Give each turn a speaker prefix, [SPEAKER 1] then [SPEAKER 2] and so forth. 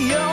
[SPEAKER 1] your